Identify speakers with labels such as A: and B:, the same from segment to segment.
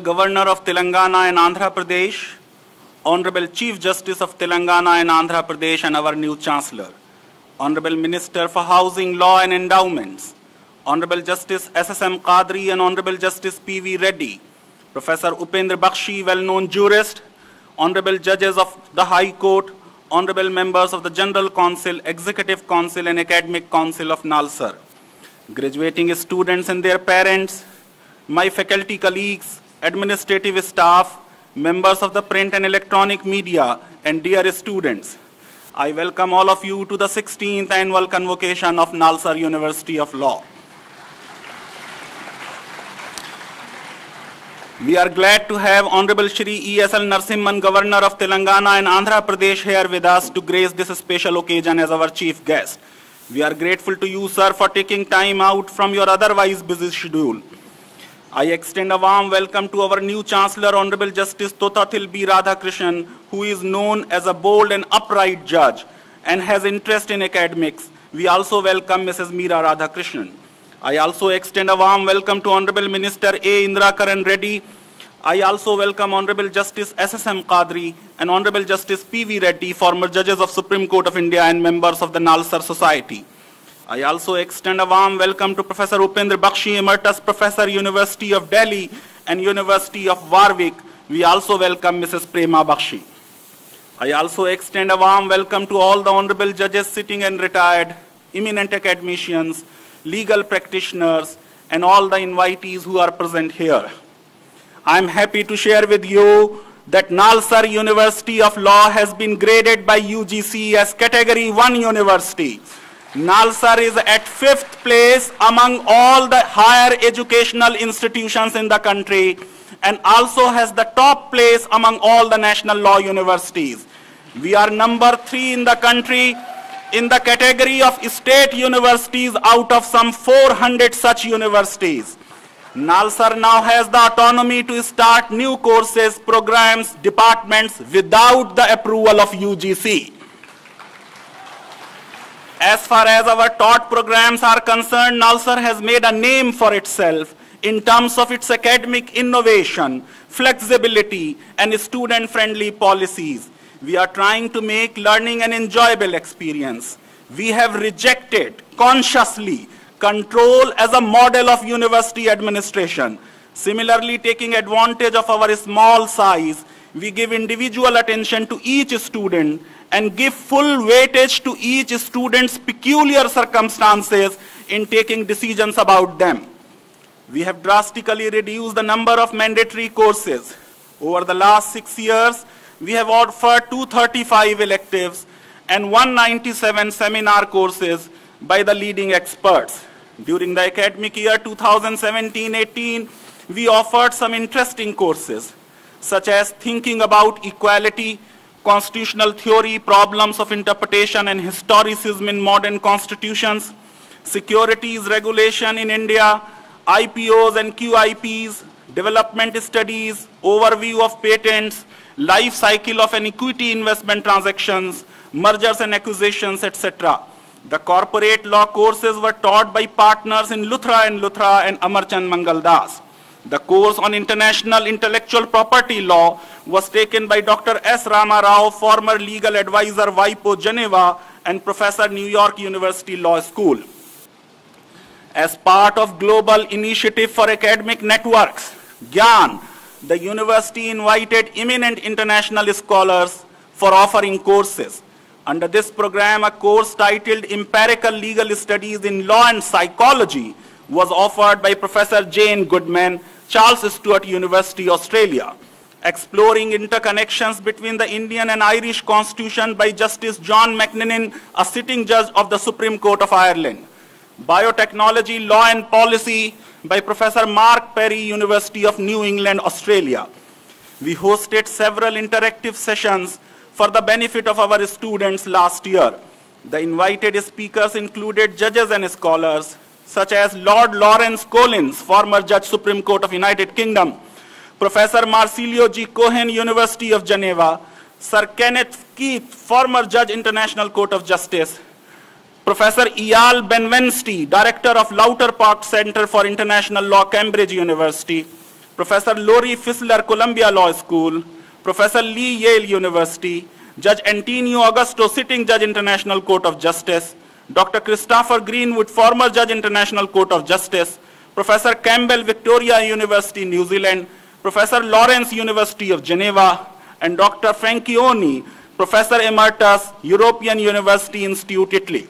A: Governor of Telangana and Andhra Pradesh, Honorable Chief Justice of Telangana and Andhra Pradesh and our new Chancellor, Honorable Minister for Housing, Law and Endowments, Honorable Justice S.S.M. Qadri and Honorable Justice P.V. Reddy, Professor Upendra Baxi, well-known jurist, Honorable Judges of the High Court, Honorable Members of the General Council, Executive Council and Academic Council of Nalsar, graduating students and their parents, my faculty colleagues, administrative staff, members of the print and electronic media, and dear students. I welcome all of you to the 16th annual convocation of Nalsar University of Law. We are glad to have Honorable Shri E.S.L. Narasimhan, Governor of Telangana and Andhra Pradesh here with us to grace this special occasion as our chief guest. We are grateful to you, sir, for taking time out from your otherwise busy schedule. I extend a warm welcome to our new Chancellor, Honorable Justice Thottathil B. Radhakrishnan, who is known as a bold and upright judge and has interest in academics. We also welcome Mrs. Meera Radhakrishnan. I also extend a warm welcome to Honorable Minister A. Indra Reddy. I also welcome Honorable Justice S.S.M. Qadri and Honorable Justice P.V. Reddy, former judges of Supreme Court of India and members of the Nalsar Society. I also extend a warm welcome to Professor Upendra Baxi, Emeritus Professor, University of Delhi and University of Warwick. We also welcome Mrs. Prema Baxi. I also extend a warm welcome to all the honorable judges sitting and retired, eminent academicians, legal practitioners, and all the invitees who are present here. I am happy to share with you that Nalsar University of Law has been graded by UGC as Category 1 University. Nalsar is at fifth place among all the higher educational institutions in the country and also has the top place among all the national law universities. We are number three in the country in the category of state universities out of some 400 such universities. Nalsar now has the autonomy to start new courses, programs, departments without the approval of UGC. As far as our taught programs are concerned, Nalsar has made a name for itself in terms of its academic innovation, flexibility, and student-friendly policies. We are trying to make learning an enjoyable experience. We have rejected consciously control as a model of university administration. Similarly, taking advantage of our small size, we give individual attention to each student and give full weightage to each student's peculiar circumstances in taking decisions about them. We have drastically reduced the number of mandatory courses. Over the last six years, we have offered 235 electives and 197 seminar courses by the leading experts. During the academic year 2017-18, we offered some interesting courses, such as thinking about equality, constitutional theory, problems of interpretation and historicism in modern constitutions, securities regulation in India, IPOs and QIPs, development studies, overview of patents, life cycle of an equity investment transactions, mergers and acquisitions, etc. The corporate law courses were taught by partners in Luthra and Luthra and Amarchand Mangaldas. The course on international intellectual property law was taken by Dr. S. Rama Rao, former legal advisor, WIPO, Geneva, and professor, New York University Law School. As part of Global Initiative for Academic Networks, GIAN, the university invited eminent international scholars for offering courses. Under this program, a course titled Empirical Legal Studies in Law and Psychology was offered by Professor Jane Goodman, Charles Sturt University, Australia. Exploring interconnections between the Indian and Irish Constitution by Justice John McNiven, a sitting judge of the Supreme Court of Ireland. Biotechnology, Law and Policy by Professor Mark Perry, University of New England, Australia. We hosted several interactive sessions for the benefit of our students last year. The invited speakers included judges and scholars, such as Lord Lawrence Collins, former Judge Supreme Court of United Kingdom, Professor Marcelo G. Kohen, University of Geneva, Sir Kenneth Keith, former Judge International Court of Justice, Professor Eyal Benvenisti, Director of Lauterpacht Center for International Law, Cambridge University, Professor Lori Fisler, Columbia Law School, Professor Lee, Yale University, Judge Antonio Augusto, Sitting Judge, International Court of Justice, Dr. Christopher Greenwood, former Judge, International Court of Justice, Professor Campbell, Victoria University, New Zealand, Professor Lawrence, University of Geneva, and Dr. Francioni, Professor Emeritus, European University Institute, Italy.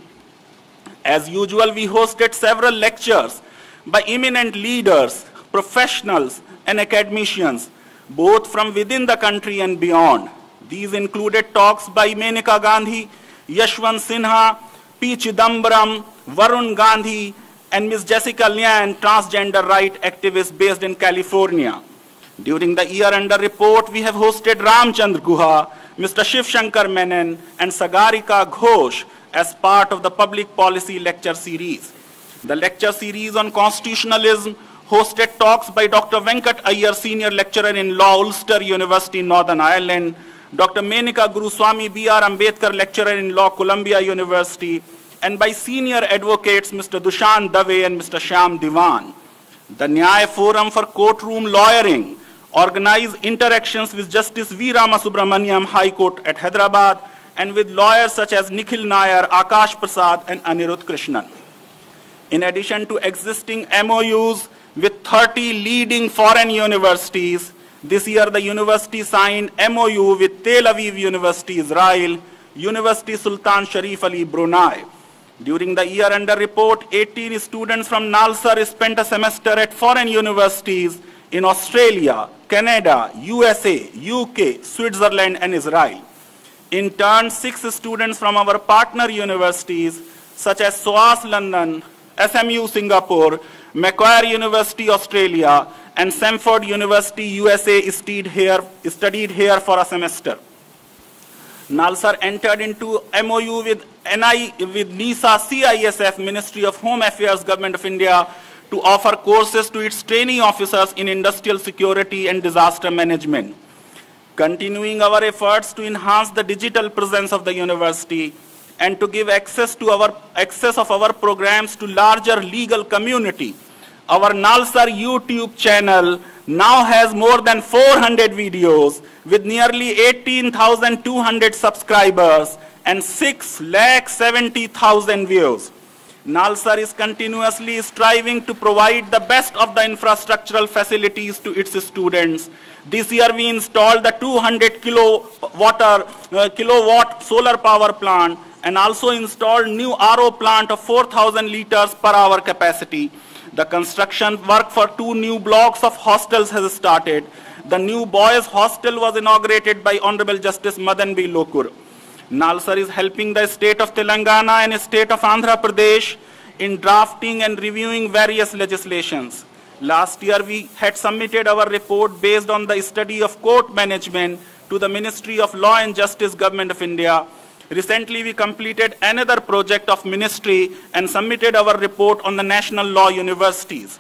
A: As usual, we hosted several lectures by eminent leaders, professionals, and academicians, both from within the country and beyond. These included talks by Maneka Gandhi, Yashwant Sinha, P. Chidambaram, Varun Gandhi, and Ms. Jessica Lian, transgender right activist based in California. During the year under report, we have hosted Ramchandra Guha, Mr. Shiv Shankar Menon, and Sagarika Ghose as part of the public policy lecture series. The lecture series on constitutionalism hosted talks by Dr. Venkat Iyer, senior lecturer in law, Ulster University, Northern Ireland, Dr. Menaka Guruswamy, B.R. Ambedkar, lecturer in law, Columbia University, and by senior advocates Mr. Dushyant Dave and Mr. Shyam Divan. The Nyaya Forum for Courtroom Lawyering organized interactions with Justice V. Ramasubramanian, High Court at Hyderabad, and with lawyers such as Nikhil Nair, Akash Prasad, and Anirudh Krishnan. In addition to existing MOUs with 30 leading foreign universities, this year the university signed MOU with Tel Aviv University, Israel, University Sultan Sharif Ali, Brunei. During the year under report, 18 students from Nalsar spent a semester at foreign universities in Australia, Canada, USA, UK, Switzerland, and Israel. In turn, six students from our partner universities, such as SOAS London, SMU Singapore, Macquarie University Australia, and Samford University USA studied here, studied here for a semester. Nalsar entered into MOU with NI, with NISA CISF, Ministry of Home Affairs, Government of India, to offer courses to its training officers in industrial security and disaster management. Continuing our efforts to enhance the digital presence of the university and to give access to our access of our programs to larger legal community. Our Nalsar YouTube channel now has more than 400 videos with nearly 18,200 subscribers and 6,70,000 views. Nalsar is continuously striving to provide the best of the infrastructural facilities to its students. This year we installed the 200 kilowatt, uh, kilowatt solar power plant and also installed new RO plant of 4,000 liters per hour capacity. The construction work for two new blocks of hostels has started. The new boys hostel was inaugurated by Honorable Justice Madan B. Lokur. Nalsar is helping the state of Telangana and state of Andhra Pradesh in drafting and reviewing various legislations. Last year, we had submitted our report based on the study of court management to the Ministry of Law and Justice, Government of India. Recently, we completed another project of ministry and submitted our report on the national law universities.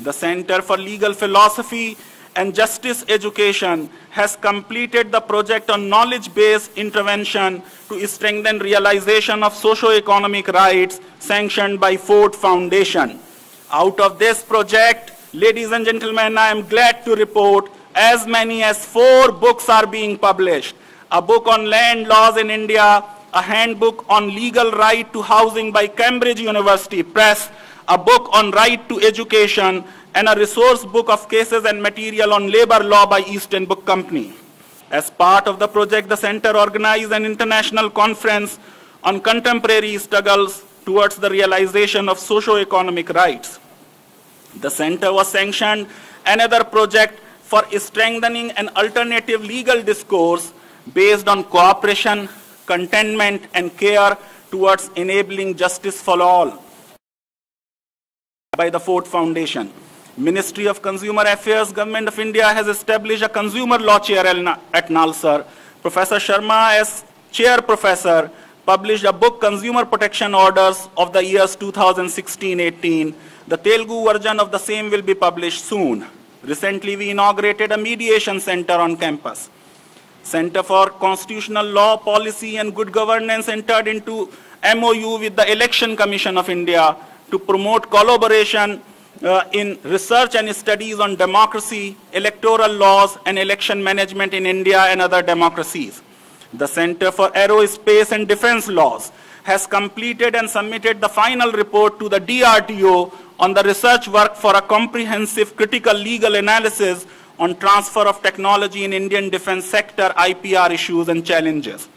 A: The Center for Legal Philosophy and Justice Education has completed the project on knowledge-based intervention to strengthen realization of socio-economic rights sanctioned by Ford Foundation. Out of this project, ladies and gentlemen, I am glad to report as many as four books are being published. A book on land laws in India, a handbook on legal right to housing by Cambridge University Press, a book on right to education, and a resource book of cases and material on labor law by Eastern Book Company. As part of the project, the center organized an international conference on contemporary struggles towards the realization of socio-economic rights. The center was sanctioned another project for strengthening an alternative legal discourse based on cooperation, contentment, and care towards enabling justice for all by the Ford Foundation. Ministry of Consumer Affairs, Government of India has established a consumer law chair at Nalsar. Professor Sharma, as chair professor, published a book, Consumer Protection Orders of the years 2016-18. The Telugu version of the same will be published soon. Recently, we inaugurated a mediation center on campus. Center for Constitutional Law, Policy and Good Governance entered into MOU with the Election Commission of India to promote collaboration uh, in research and studies on democracy, electoral laws, and election management in India and other democracies. The Center for Aerospace and Defense Laws has completed and submitted the final report to the DRDO on the research work for a comprehensive critical legal analysis on transfer of technology in Indian defense sector, IPR issues and challenges.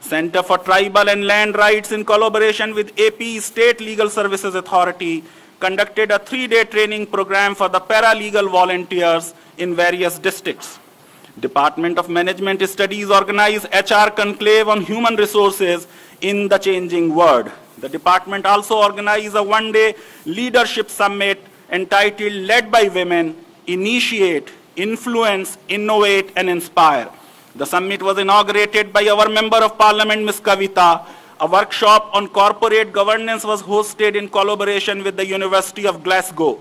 A: Center for Tribal and Land Rights in collaboration with AP State Legal Services Authority conducted a three-day training program for the paralegal volunteers in various districts. Department of Management Studies organized HR Conclave on Human Resources in the Changing World. The department also organized a one-day leadership summit entitled Led by Women, Initiate, Influence, Innovate, and Inspire. The summit was inaugurated by our Member of Parliament, Ms. Kavita. A workshop on corporate governance was hosted in collaboration with the University of Glasgow.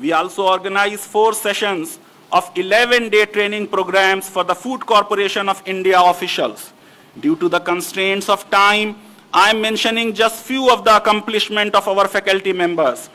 A: We also organized four sessions of 11-day training programs for the Food Corporation of India officials. Due to the constraints of time, I am mentioning just few of the accomplishments of our faculty members.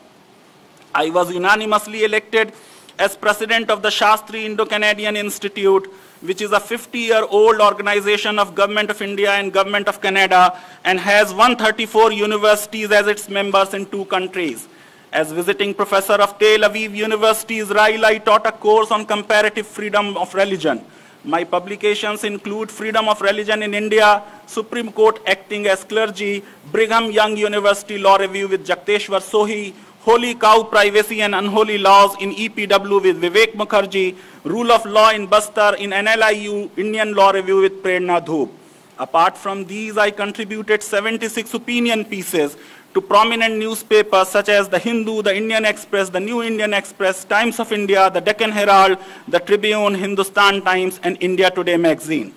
A: I was unanimously elected as president of the Shastri Indo-Canadian Institute, which is a 50-year-old organization of Government of India and Government of Canada and has 134 universities as its members in two countries. As visiting professor of Tel Aviv University, Israel, I taught a course on comparative freedom of religion. My publications include Freedom of Religion in India, Supreme Court acting as clergy, Brigham Young University Law Review with Jakteshwar Sohi, Holy Cow Privacy and Unholy Laws in EPW with Vivek Mukherjee, Rule of Law in Bastar in NLIU Indian Law Review with Prerna Dhoop. Apart from these, I contributed 76 opinion pieces to prominent newspapers such as The Hindu, The Indian Express, The New Indian Express, Times of India, The Deccan Herald, The Tribune, Hindustan Times, and India Today magazine.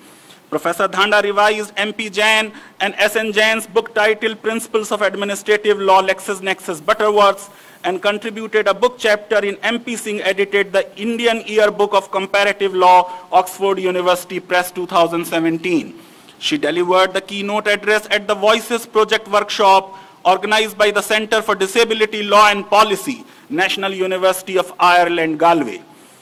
A: Professor Dhanda revised MP Jain and SN Jain's book titled Principles of Administrative Law, LexisNexis Butterworths, and contributed a book chapter in MP Singh edited the Indian Yearbook of Comparative Law, Oxford University Press 2017. She delivered the keynote address at the Voices Project workshop organized by the Center for Disability Law and Policy, National University of Ireland, Galway.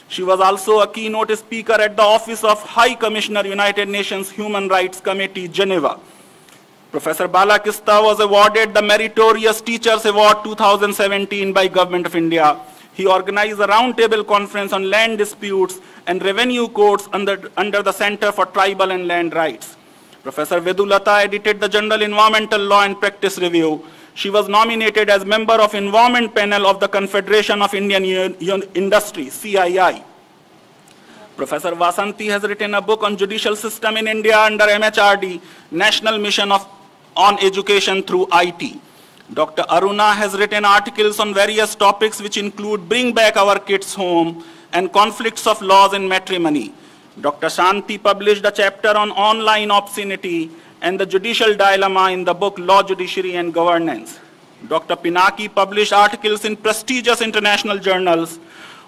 A: She was also a keynote speaker at the Office of High Commissioner, United Nations Human Rights Committee, Geneva. Professor Bala Kista was awarded the Meritorious Teachers Award 2017 by Government of India. He organized a roundtable conference on land disputes and revenue courts under, under the Center for Tribal and Land Rights. Professor Vedulata edited the General Environmental Law and Practice Review. She was nominated as member of Environment Panel of the Confederation of Indian Industry, CII. Professor Vasanti has written a book on judicial system in India under MHRD, National Mission of, on Education through IT. Dr. Aruna has written articles on various topics which include Bring Back Our Kids Home and Conflicts of Laws in Matrimony. Dr. Shanti published a chapter on online obscenity and the judicial dilemma in the book Law, Judiciary and Governance. Dr. Pinaki published articles in prestigious international journals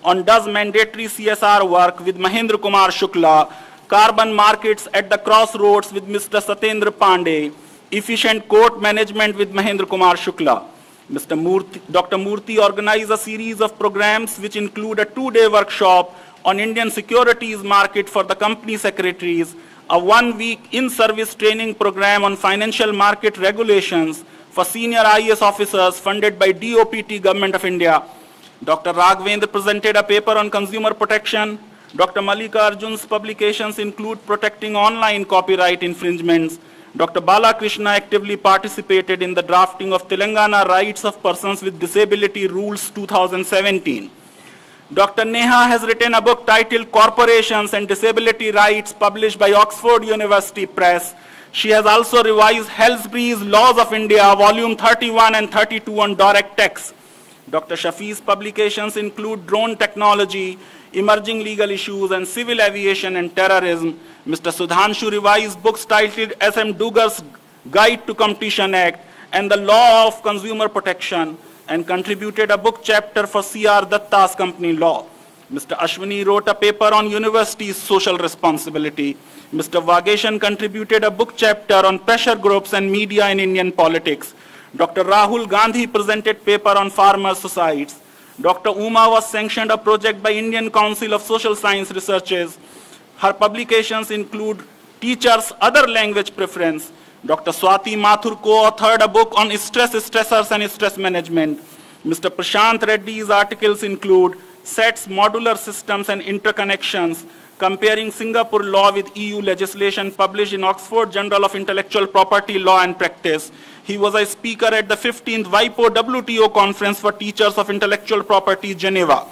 A: on does mandatory CSR work with Mahendra Kumar Shukla, carbon markets at the crossroads with Mr. Satyendra Pandey, efficient court management with Mahendra Kumar Shukla. Mr. Murthy, Dr. Murthy organized a series of programs which include a two-day workshop on Indian securities market for the company secretaries, a one-week in-service training program on financial market regulations for senior IAS officers funded by DOPT Government of India. Dr. Raghavendra presented a paper on consumer protection. Dr. Malika Arjun's publications include protecting online copyright infringements. Dr. Balakrishna actively participated in the drafting of Telangana Rights of Persons with Disability Rules 2017. Dr. Neha has written a book titled Corporations and Disability Rights published by Oxford University Press. She has also revised Halsbury's Laws of India, volume 31 and 32 on direct tax. Dr. Shafi's publications include drone technology, emerging legal issues, and civil aviation and terrorism. Mr. Sudhanshu revised books titled S.M. Dugar's Guide to Competition Act and the Law of Consumer Protection and contributed a book chapter for C.R. Datta's company law. Mr. Ashwini wrote a paper on university's social responsibility. Mr. Vageshan contributed a book chapter on pressure groups and media in Indian politics. Dr. Rahul Gandhi presented paper on farmer societies. Dr. Uma was sanctioned a project by Indian Council of Social Science Researches. Her publications include Teachers' Other Language Preference. Dr. Swati Mathur co-authored a book on stress, stressors, and stress management. Mr. Prashant Reddy's articles include Sets, Modular Systems, and Interconnections, comparing Singapore law with EU legislation published in Oxford Journal of Intellectual Property Law and Practice. He was a speaker at the 15th WIPO WTO Conference for Teachers of Intellectual Property, Geneva.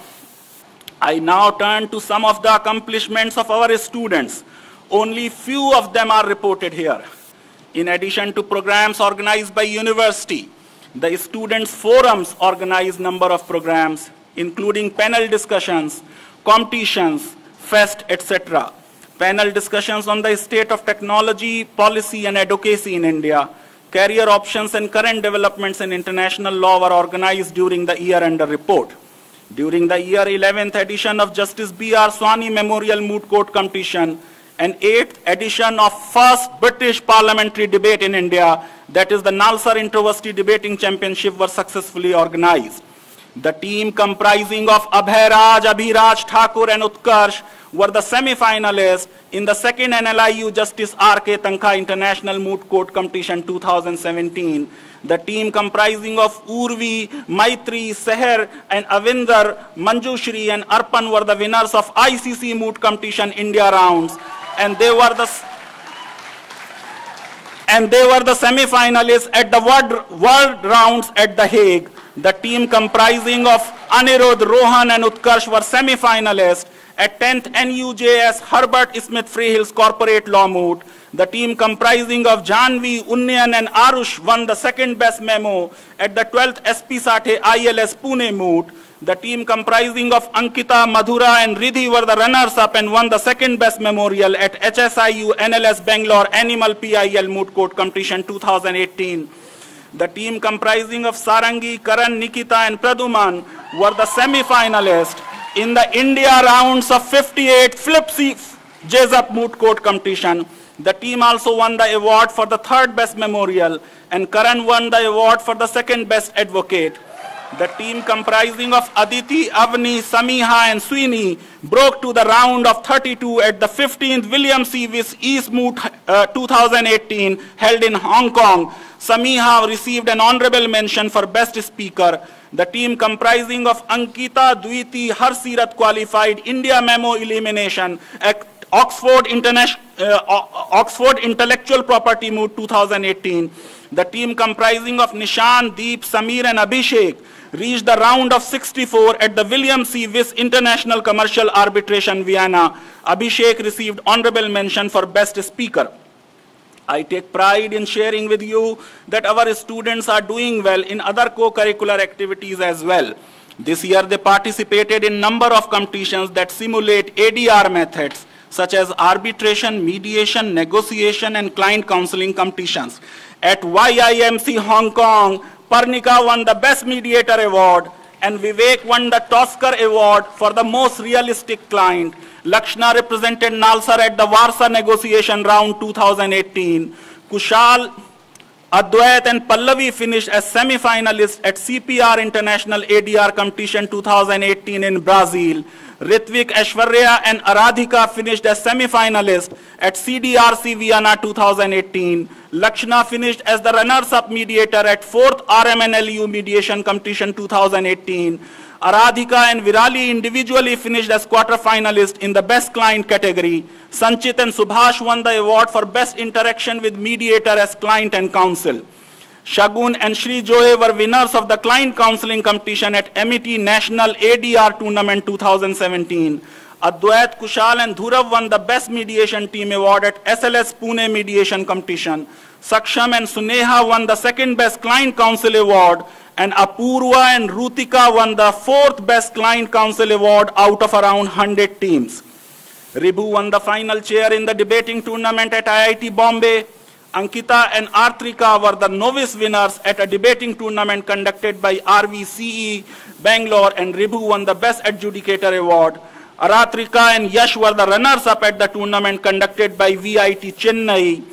A: I now turn to some of the accomplishments of our students. Only few of them are reported here. In addition to programs organized by university, the students' forums organize number of programs, including panel discussions, competitions, fest, etc. Panel discussions on the state of technology, policy, and advocacy in India. Career options and current developments in international law were organized during the year under report. During the year 11th edition of Justice B.R. Swani Memorial Moot Court Competition, an eighth edition of first British parliamentary debate in India, that is the Nalsar Intervarsity Debating Championship, were successfully organized. The team comprising of Abhay Raj, Abhiraj Thakur, and Utkarsh were the semi-finalists in the second NLIU Justice R.K. Tankha International Moot Court Competition 2017. The team comprising of Urvi, Maitri, Seher, and Avindar, Manjushri, and Arpan were the winners of ICC Moot Competition India rounds, and they were the and they were the semi-finalists at the world, world rounds at The Hague. The team comprising of Anirudh, Rohan, and Utkarsh were semi-finalists at 10th NUJS Herbert Smith Freehills Corporate Law Moot. The team comprising of Janvi, Unnayan, and Arush won the second best memo at the 12th SP Sathe ILS Pune Moot. The team comprising of Ankita, Madhura, and Ridhi were the runners-up and won the second best memorial at HSIU NLS Bangalore Animal PIL Moot Court Competition 2018. The team comprising of Sarangi, Karan, Nikita, and Praduman were the semi-finalists in the India rounds of 58 Flipsy Jesup Moot Court competition. The team also won the award for the third best memorial and Karan won the award for the second best advocate. The team comprising of Aditi, Avni, Samiha and Sweeney broke to the round of 32 at the 15th William C. East Moot uh, 2018 held in Hong Kong. Samiha received an honorable mention for best speaker. The team comprising of Ankita, Dwiti, Harsirat qualified India memo elimination at Oxford, uh, Oxford Intellectual Property Moot 2018. The team comprising of Nishan, Deep, Samir and Abhishek reached the round of 64 at the William C. Vis International Commercial Arbitration, Vienna. Abhishek received honorable mention for best speaker. I take pride in sharing with you that our students are doing well in other co-curricular activities as well. This year they participated in number of competitions that simulate ADR methods such as arbitration, mediation, negotiation, and client counseling competitions. At YIMC Hong Kong, Parnika won the Best Mediator Award and Vivek won the Tosker Award for the most realistic client. Lakshna represented Nalsar at the Warsaw negotiation round 2018. Kushal, Advait and Pallavi finished as semi-finalists at CPR International ADR Competition 2018 in Brazil. Ritvik, Ashwarya and Aradhika finished as semi-finalists at CDRC Vienna 2018. Lakshna finished as the runners-up mediator at 4th RMNLU Mediation Competition 2018. Aradhika and Virali individually finished as quarter-finalists in the Best Client category. Sanchit and Subhash won the award for Best Interaction with Mediator as Client and Counsel. Shagun and Shri Joe were winners of the Client Counseling Competition at MET National ADR Tournament 2017. Adwait Kushal and Dhurav won the Best Mediation Team Award at SLS Pune Mediation Competition. Saksham and Suneha won the second Best Client Counsel Award and Apurva and Rutika won the fourth Best Client Counsel Award out of around 100 teams. Ribu won the final chair in the debating tournament at IIT Bombay. Ankita and Artrika were the novice winners at a debating tournament conducted by RVCE Bangalore and Ribu won the Best Adjudicator Award. Aratrika and Yash were the runners-up at the tournament conducted by VIT Chennai.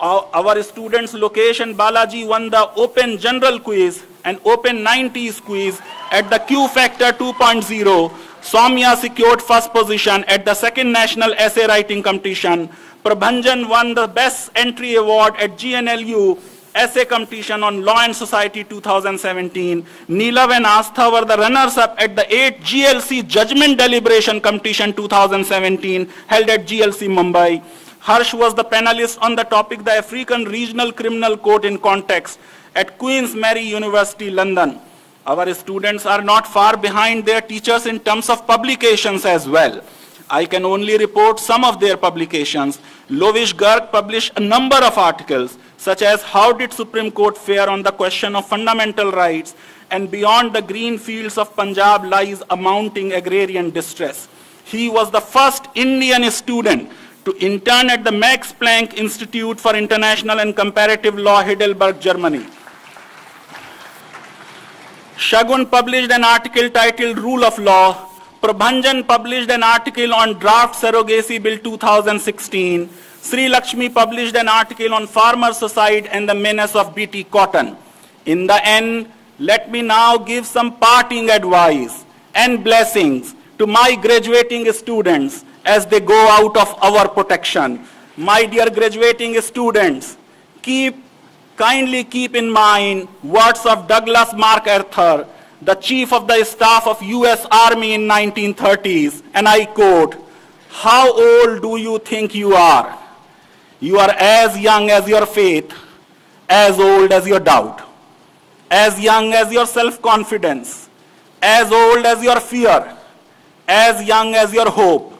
A: Our, students and Balaji won the Open General Quiz and Open 90s quiz at the Q Factor 2.0. Soumya secured first position at the second national essay writing competition. Prabhanjan won the best entry award at GNLU essay competition on Law and Society 2017. Neelav and Astha were the runners-up at the 8th GLC Judgment Deliberation Competition 2017 held at GLC Mumbai. Harsh was the panelist on the topic the African Regional Criminal Court in Context at Queen's Mary University, London. Our students are not far behind their teachers in terms of publications as well. I can only report some of their publications. Lovish Garg published a number of articles, such as How did Supreme Court fare on the question of fundamental rights, and beyond the green fields of Punjab lies a mounting agrarian distress. He was the first Indian student to intern at the Max Planck Institute for International and Comparative Law, Heidelberg, Germany. Shagun published an article titled Rule of Law. Prabhanjan published an article on Draft Surrogacy Bill 2016. Sri Lakshmi published an article on farmer suicide and the menace of BT cotton. In the end, let me now give some parting advice and blessings to my graduating students as they go out of our protection. My dear graduating students, keep kindly keep in mind words of Douglas MacArthur, the chief of the staff of US Army in 1930s, and I quote, how old do you think you are? You are as young as your faith, as old as your doubt, as young as your self-confidence, as old as your fear, as young as your hope,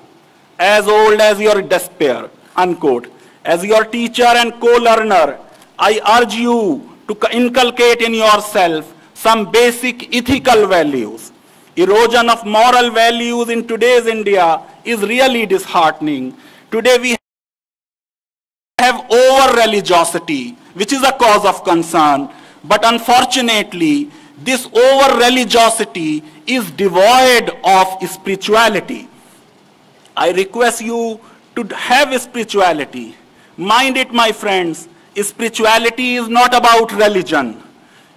A: as old as your despair, unquote. As your teacher and co-learner, I urge you to inculcate in yourself some basic ethical values. Erosion of moral values in today's India is really disheartening. Today we have over religiosity, which is a cause of concern. But unfortunately, this over religiosity is devoid of spirituality. I request you to have spirituality. Mind it, my friends, spirituality is not about religion.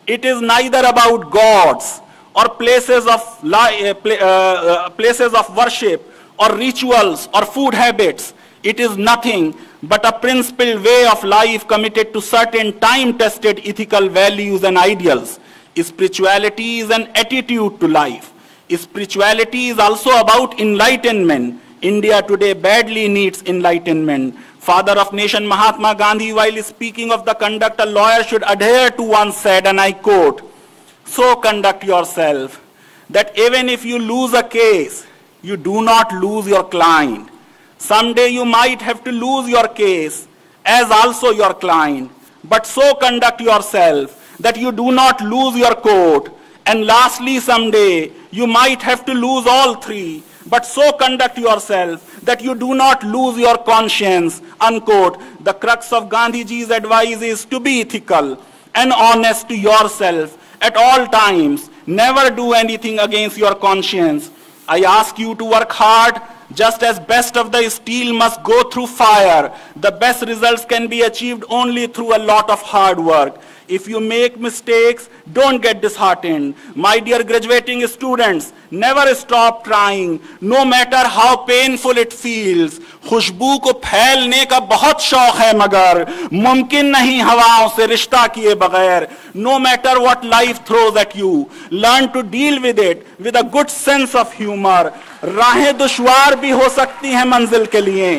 A: It is neither about gods or places of, uh, places of worship or rituals or food habits. It is nothing but a principled way of life committed to certain time-tested ethical values and ideals. Spirituality is an attitude to life. Spirituality is also about enlightenment. India today badly needs enlightenment. Father of nation Mahatma Gandhi, while speaking of the conduct a lawyer should adhere to, once said, and I quote, So conduct yourself that even if you lose a case, you do not lose your client. Someday you might have to lose your case as also your client. But so conduct yourself that you do not lose your court. And lastly, someday you might have to lose all three. But so conduct yourself that you do not lose your conscience. Unquote. The crux of Gandhiji's advice is to be ethical and honest to yourself at all times. Never do anything against your conscience. I ask you to work hard just as best of the steel must go through fire, the best results can be achieved only through a lot of hard work. If you make mistakes, don't get disheartened. My dear graduating students, never stop trying, no matter how painful it feels. खुशबू को फैलने का बहुत शौक है मगर मुमकिन नहीं हवाओं से रिश्ता किए बगैर no matter what life throws at you learn to deal with it with a good sense of humour राहें दुश्वार भी हो सकती हैं मंजिल के लिए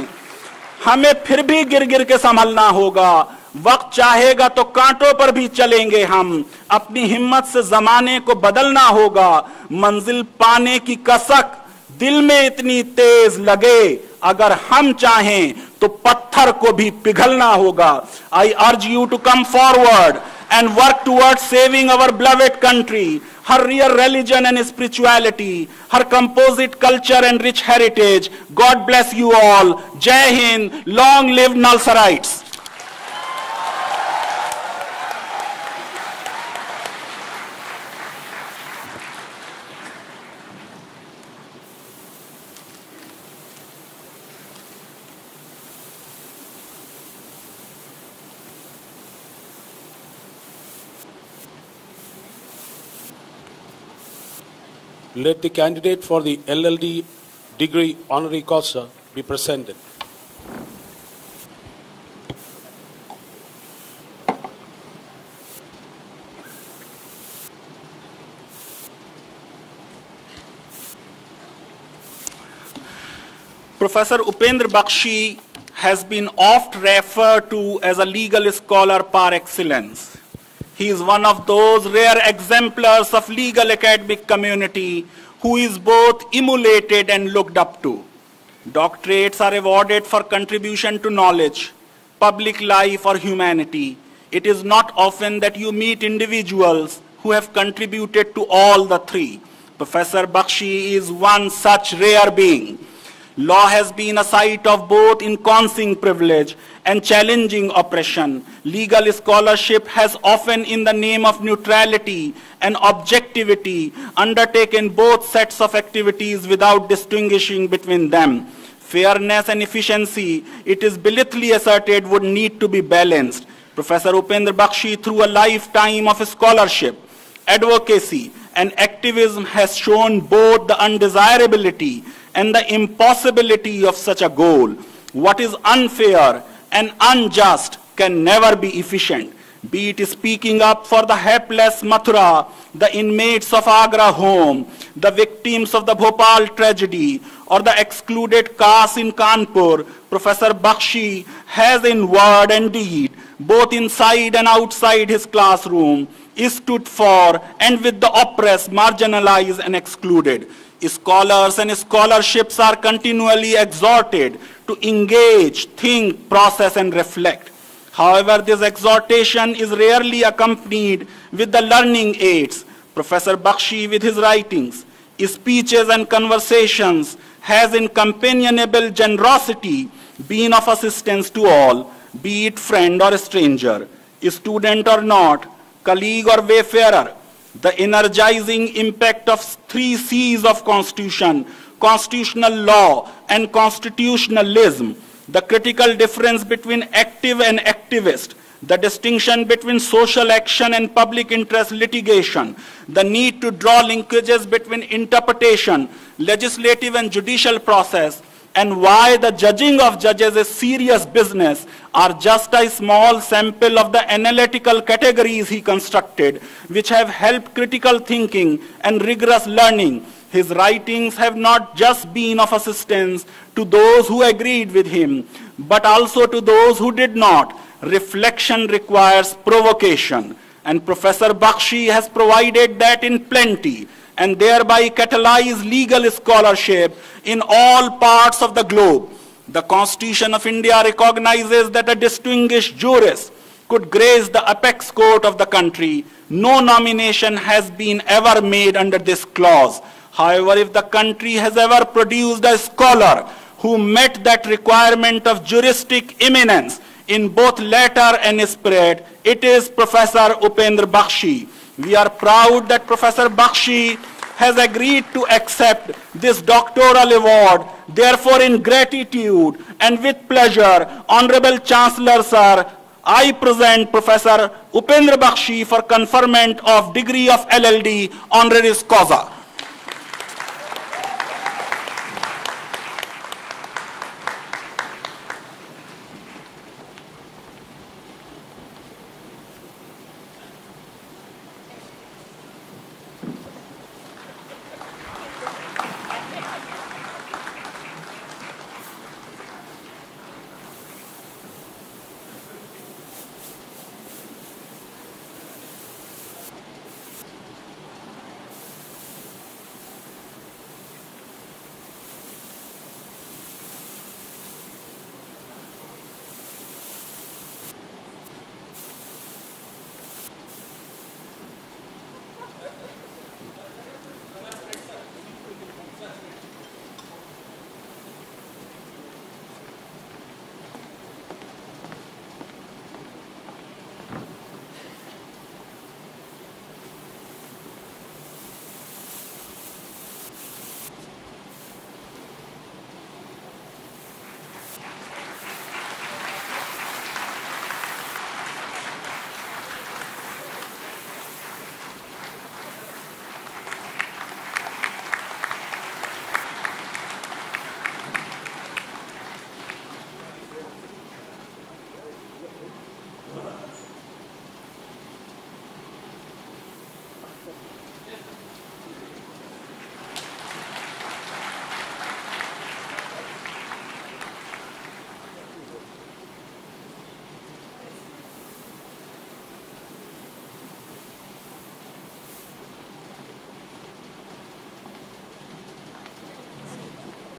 A: हमें फिर भी गिर गिर के संभलना होगा वक्त चाहेगा तो कांटों पर भी चलेंगे हम अपनी हिम्मत से जमाने को बदलना होगा मंजिल पाने की कसक दिल में इतनी तेज लगे अगर हम चाहें तो पत्थर को भी पिघलना होगा I urge you to come forward and work toward saving our beloved country her real religion and spirituality, her composite culture and rich heritage. God bless you all. Jai Hind. Long live Nalsarites.
B: Let the candidate for the LLD degree honoris causa be presented.
A: Professor Upendra Baxi has been oft referred to as a legal scholar par excellence. He is one of those rare exemplars of legal academic community who is both emulated and looked up to. Doctorates are awarded for contribution to knowledge, public life, or humanity. It is not often that you meet individuals who have contributed to all the three. Professor Baxi is one such rare being. Law has been a site of both encompassing privilege and challenging oppression. Legal scholarship has often, in the name of neutrality and objectivity, undertaken both sets of activities without distinguishing between them. Fairness and efficiency, it is blithely asserted, would need to be balanced. Professor Upendra Baxi, through a lifetime of scholarship, advocacy, and activism has shown both the undesirability and the impossibility of such a goal. What is unfair and unjust can never be efficient. Be it speaking up for the helpless Mathura, the inmates of Agra home, the victims of the Bhopal tragedy, or the excluded castes in Kanpur, Professor Baxi has in word and deed, both inside and outside his classroom, stood for and with the oppressed, marginalized, and excluded. Scholars and scholarships are continually exhorted to engage, think, process, and reflect. However, this exhortation is rarely accompanied with the learning aids. Professor Baxi, with his writings, speeches, and conversations, has in companionable generosity been of assistance to all, be it friend or stranger, student or not, colleague or wayfarer, the energizing impact of three C's of Constitution, constitutional law and constitutionalism, the critical difference between active and activist, the distinction between social action and public interest litigation, the need to draw linkages between interpretation, legislative and judicial process, and why the judging of judges is serious business are just a small sample of the analytical categories he constructed, which have helped critical thinking and rigorous learning. His writings have not just been of assistance to those who agreed with him, but also to those who did not. Reflection requires provocation, and Professor Baxi has provided that in plenty and thereby catalyze legal scholarship in all parts of the globe. The Constitution of India recognizes that a distinguished jurist could grace the apex court of the country. No nomination has been ever made under this clause. However, if the country has ever produced a scholar who met that requirement of juristic eminence in both letter and spirit, it is Professor Upendra Baxi. We are proud that Professor Baxi has agreed to accept this doctoral award. Therefore, in gratitude and with pleasure, Honorable Chancellor Sir, I present Professor Upendra Baxi for conferment of degree of LLD honoris causa.